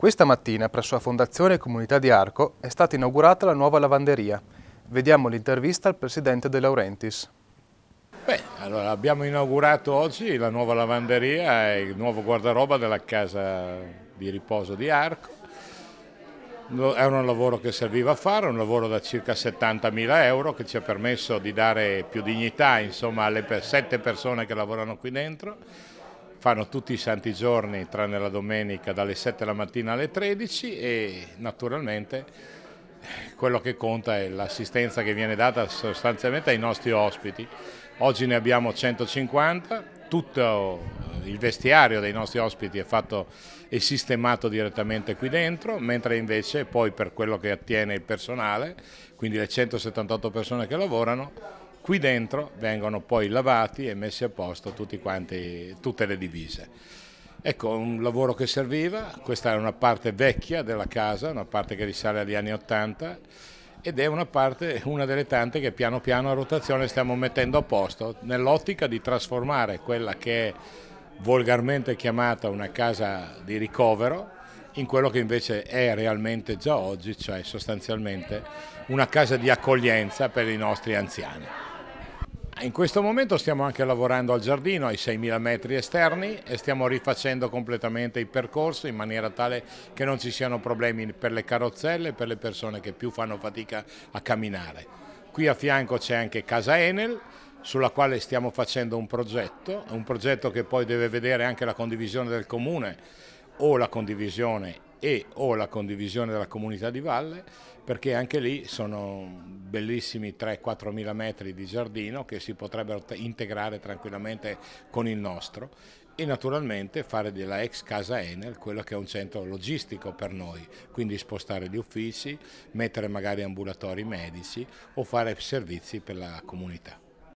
Questa mattina presso la Fondazione Comunità di Arco è stata inaugurata la nuova lavanderia. Vediamo l'intervista al presidente De Laurentiis. Beh, allora abbiamo inaugurato oggi la nuova lavanderia e il nuovo guardaroba della casa di riposo di Arco. È un lavoro che serviva a fare, un lavoro da circa 70.000 euro che ci ha permesso di dare più dignità insomma, alle sette persone che lavorano qui dentro fanno tutti i santi giorni tranne la domenica dalle 7 della mattina alle 13 e naturalmente quello che conta è l'assistenza che viene data sostanzialmente ai nostri ospiti. Oggi ne abbiamo 150, tutto il vestiario dei nostri ospiti è fatto e sistemato direttamente qui dentro, mentre invece poi per quello che attiene il personale, quindi le 178 persone che lavorano, Qui dentro vengono poi lavati e messi a posto quanti, tutte le divise. Ecco, un lavoro che serviva, questa è una parte vecchia della casa, una parte che risale agli anni Ottanta ed è una parte, una delle tante che piano piano a rotazione stiamo mettendo a posto nell'ottica di trasformare quella che è volgarmente chiamata una casa di ricovero in quello che invece è realmente già oggi, cioè sostanzialmente una casa di accoglienza per i nostri anziani. In questo momento stiamo anche lavorando al giardino, ai 6.000 metri esterni e stiamo rifacendo completamente il percorso in maniera tale che non ci siano problemi per le carrozzelle e per le persone che più fanno fatica a camminare. Qui a fianco c'è anche Casa Enel, sulla quale stiamo facendo un progetto, un progetto che poi deve vedere anche la condivisione del comune o la condivisione e o la condivisione della comunità di valle perché anche lì sono bellissimi 3-4 mila metri di giardino che si potrebbero integrare tranquillamente con il nostro e naturalmente fare della ex casa Enel quello che è un centro logistico per noi, quindi spostare gli uffici, mettere magari ambulatori medici o fare servizi per la comunità.